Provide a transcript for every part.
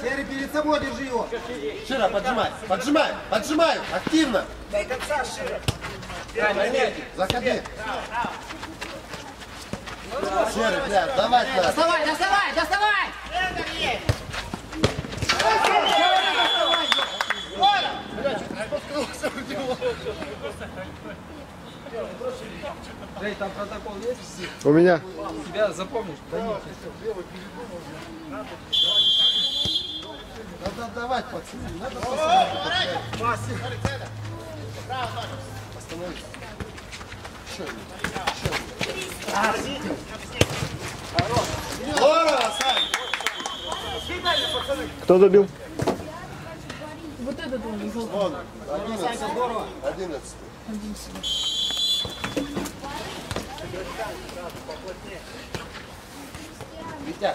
Серый перед собой держи его. Широ, поджимай, поджимай, поджимай, активно. Дай конца шире. Заходи. Серый, бля, давай туда. Доставай, доставай, доставай! Жень, там протокол есть? У меня. Тебя запомнишь? Надо отдавать, пацаны, надо пацаны. Остановись. Еще, еще. Здорово, Сань. Кто добил? Вот этот он Вон, одиннадцатый. Одиннадцатый. Витя.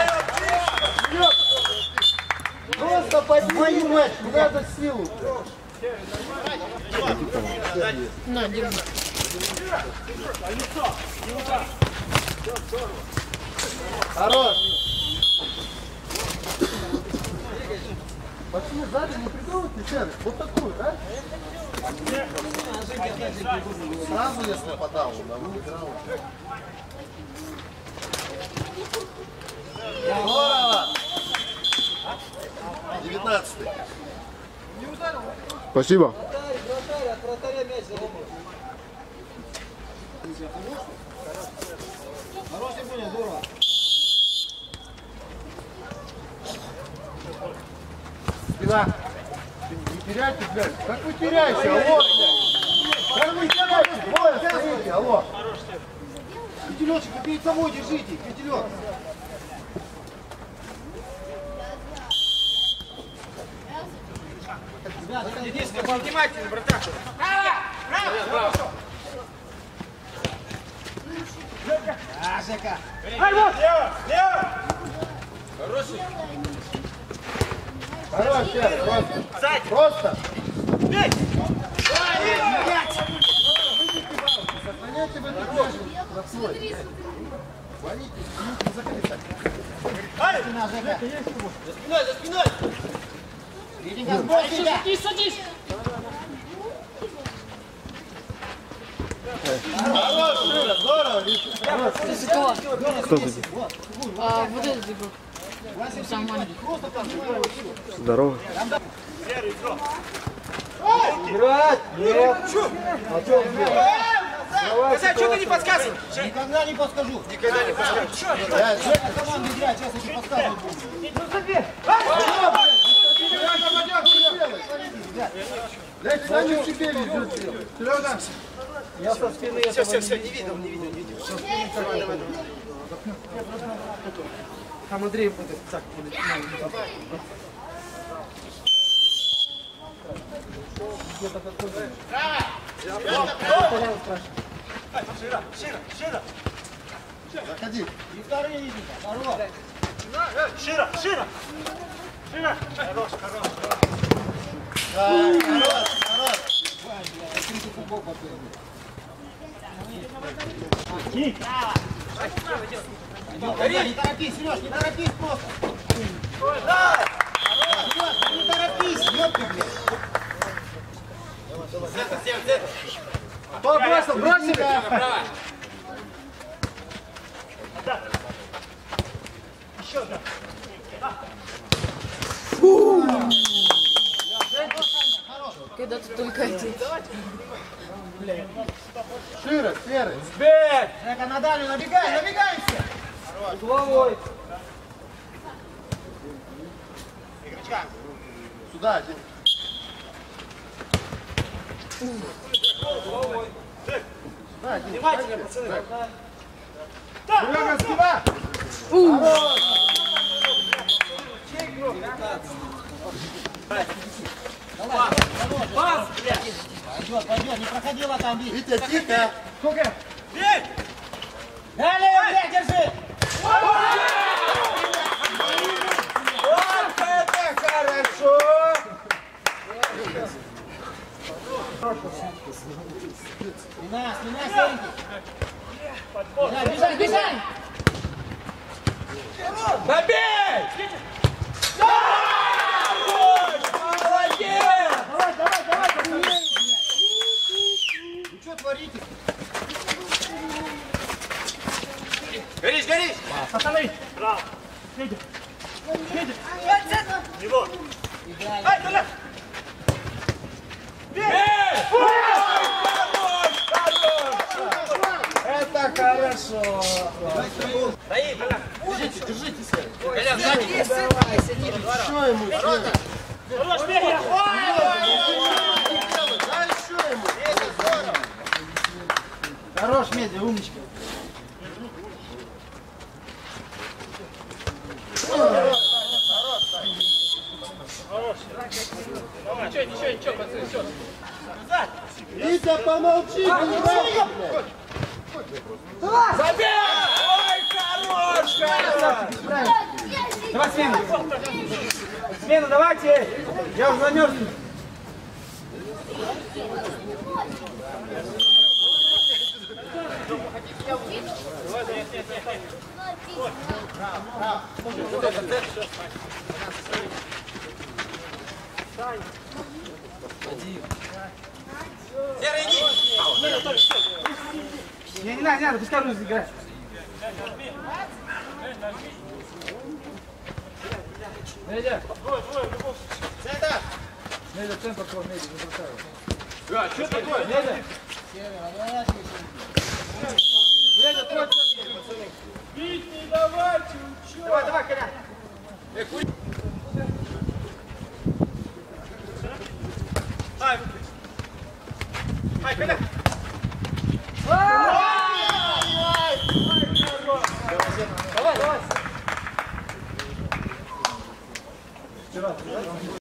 Просто поднимай мяч, не надо силу. На, держи. Хорош. Почему сзади не придумывать сервис? Вот такую, да? Сразу, если подал, да, ну играл. Спасибо. Спина. Не теряйте, блядь. Как вы теряете, алло? Как вы теряете? Двое стоите, алло. Пятелечек, вы перед собой держите, пятелек. Внимательно, братан. А, Жека. Хорош, Серый, просто. Просто. Сохраняйте в этой коже штрафной. Валите, не Жека. За спиной, за спиной. Садись, садись! Хорош, Широ, здорово? Кто забил? А, вот этот игрок. Самый маленький. Здорово. Играть! Нет! А что он делает? Коза, что ты не подсказываешь? Никогда не подскажу. Никогда не подскажу. Я, Жека, Команда играет, сейчас тебе подсказывать буду. Блядь, сами себе везет делать. Я со спины все, все, все, не видел, не видел, не видел. Со спины давай, давай, давай. Там Андрей будет так будет. Заходи. И вторые видите. Здорово. Широ, широ. Широ. Хорош, хорош. Так, хорош, хорош. Гори, не торопись, Сереж, не торопись просто. Да! Сереж, ну не торопись, ёпта, блядь. Кто бросил? Бросили? Когда ты только один. Широ, серый. Жека, на дальнюю набегай, набегай все. Угловой. Сюда один. Сюда один. Внимательно, пацаны. Серега, спина. Давай, пойдет, не проходила там, Вить. Витя, тихо. Бей! Далее, блядь, держи! Вот это хорошо! Спина, спина, Сеньки. Бежать, бежать, бежать! Забей! Хорош! Молодец! Давай, давай, давай, давай! Вы что творите? Горись, горись! Останови! Его! Играй. Ай, туда! Бей! Хорош, хорош! Это хорошо! Стои, Коля! Держите, держите, Сергей. Коля, сзади! Что ему делать? Хорош, Петя! Дай еще ему. Хорош, Медя, умничка. Витя, помолчи, играй, блядь. Забей! Ой, хорош! Давай смену. Смену давайте. Я уже замерз. Серый, иди! Не, не надо, не надо, пускай Русь играет. Медя. Центр! Медя, центр твой, Медя, не бросай. А, что такое? Медя. Федя, твой Бить не давайте, учё! Давай, давай, Коля! Эй, кури! Ай, Ай, Коля! Давай, давай! Вчера,